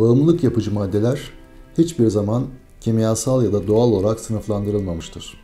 Bağımlılık yapıcı maddeler hiçbir zaman kimyasal ya da doğal olarak sınıflandırılmamıştır.